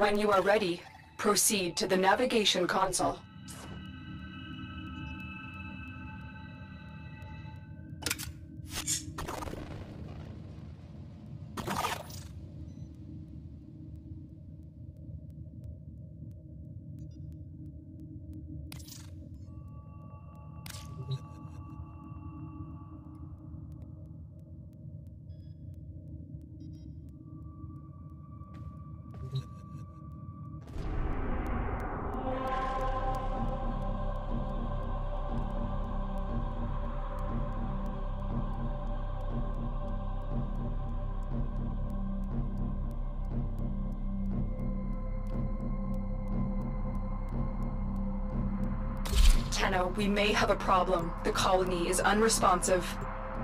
When you are ready, proceed to the navigation console. Tenno, we may have a problem. The colony is unresponsive.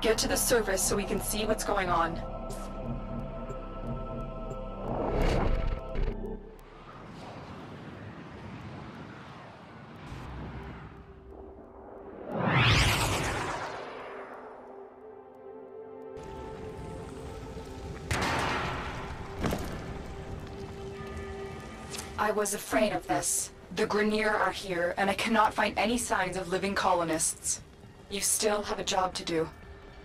Get to the surface so we can see what's going on. I was afraid of this. The Grineer are here, and I cannot find any signs of living colonists. You still have a job to do.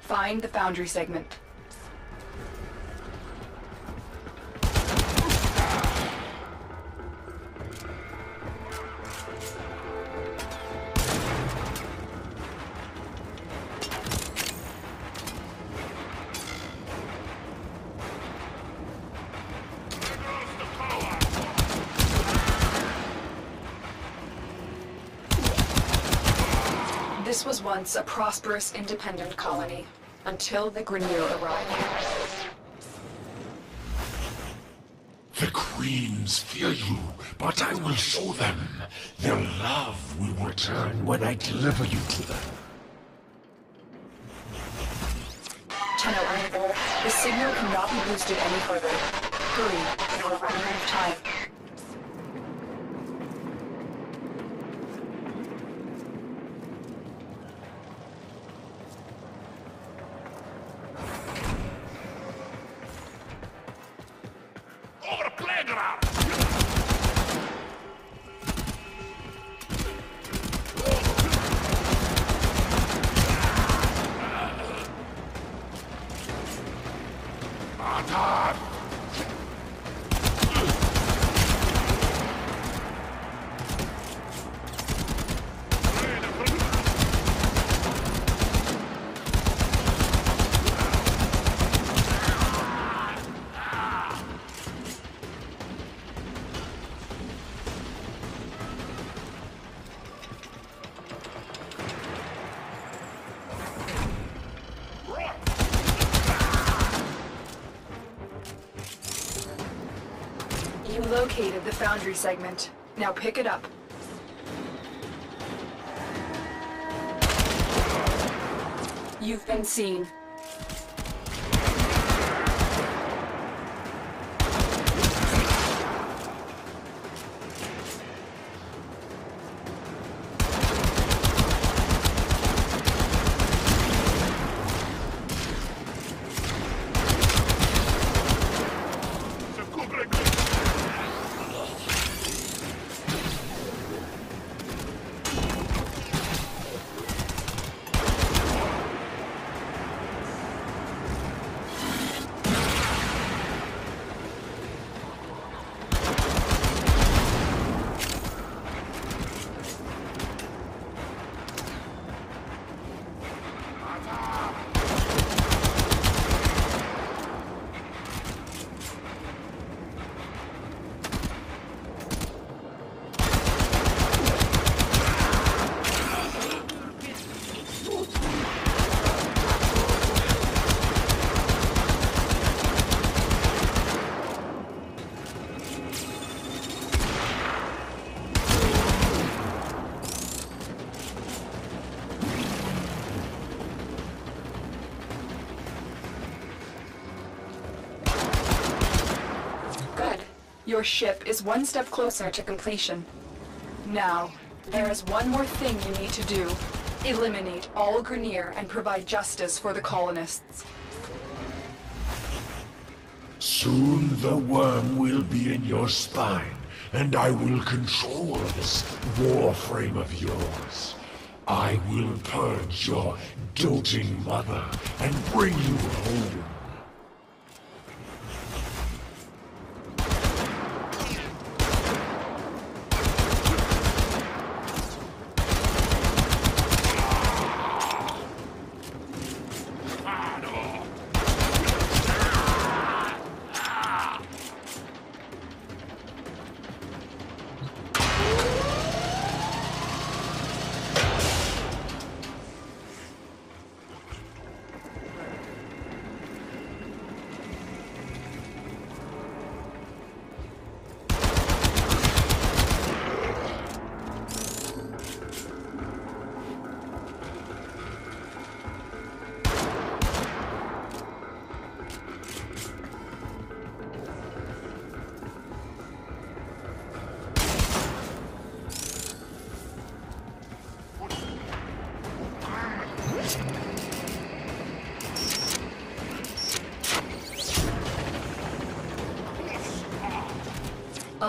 Find the Foundry segment. This was once a prosperous, independent colony, until the Grineer arrived. The queens fear you, but I will show them. Their love will return when I deliver you to them. Tenno, Enable, the signal cannot be boosted any further. Hurry, you are running out of time. Located the Foundry segment. Now pick it up. You've been seen. Your ship is one step closer to completion. Now, there is one more thing you need to do. Eliminate all Grineer and provide justice for the colonists. Soon the worm will be in your spine, and I will control this warframe of yours. I will purge your doting mother and bring you home.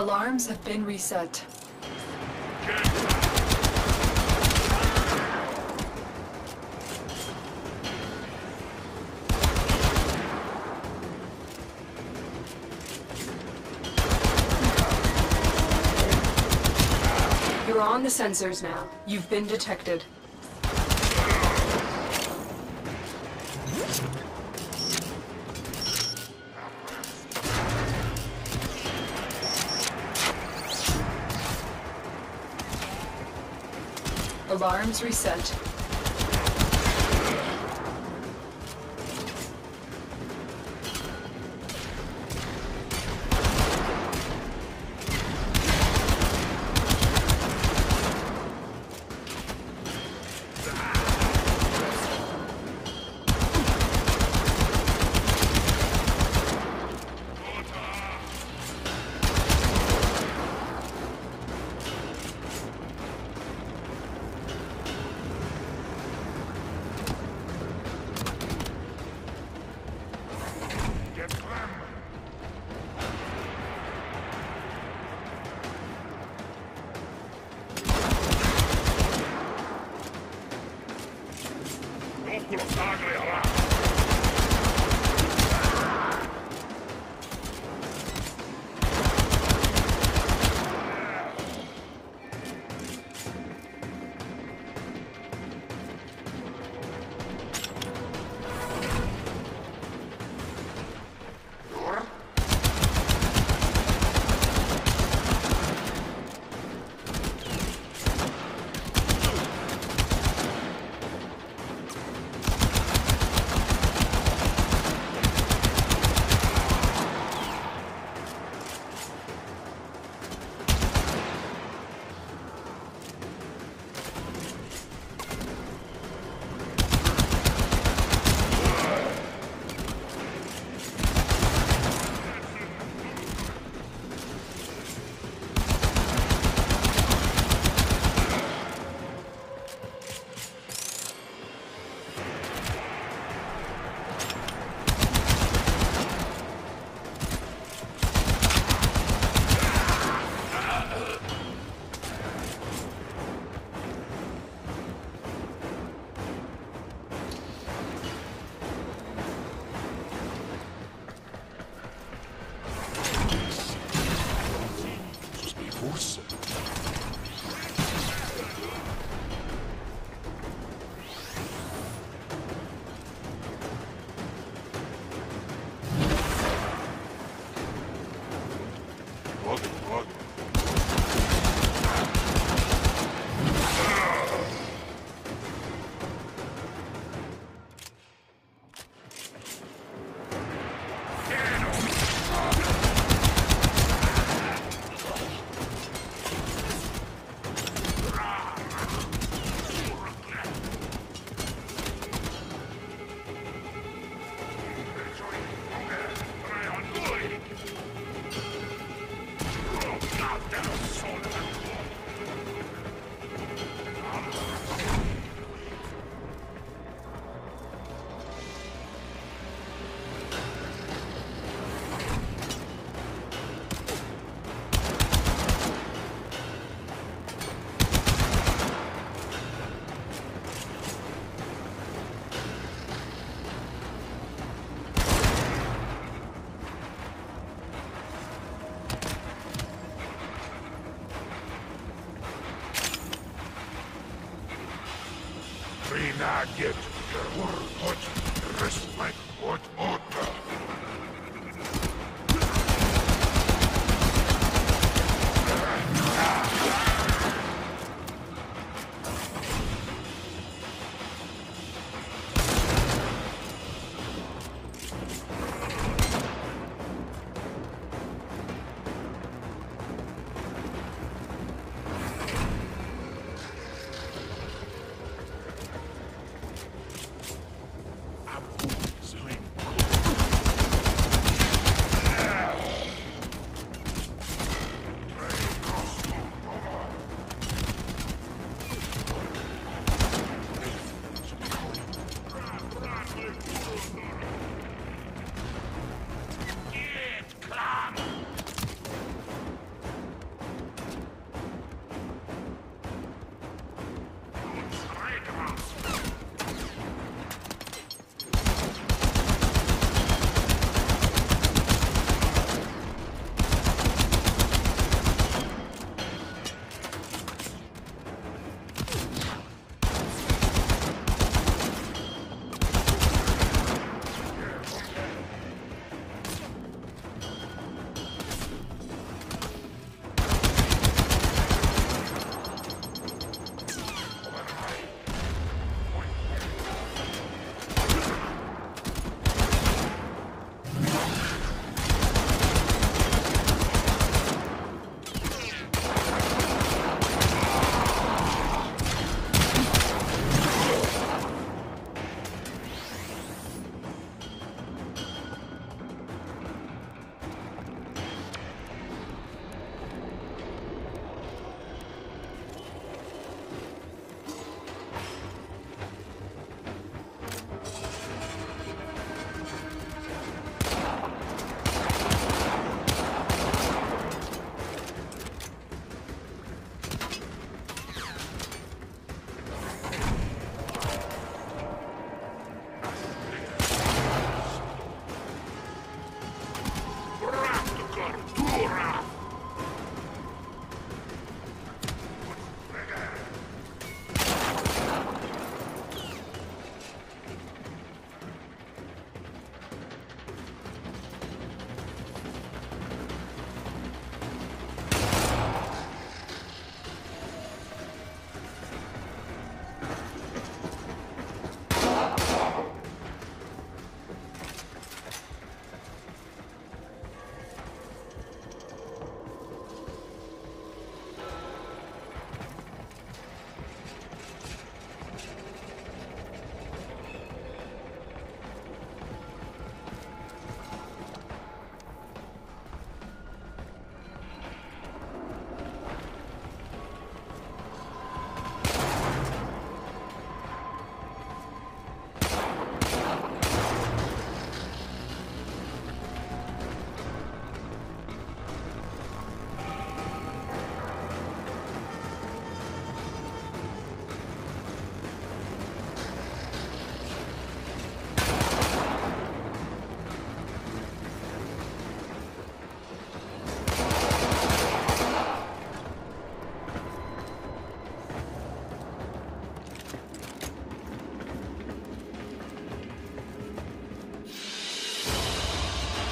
Alarms have been reset. You're on the sensors now. You've been detected. Alarms reset. me not get the word, rest my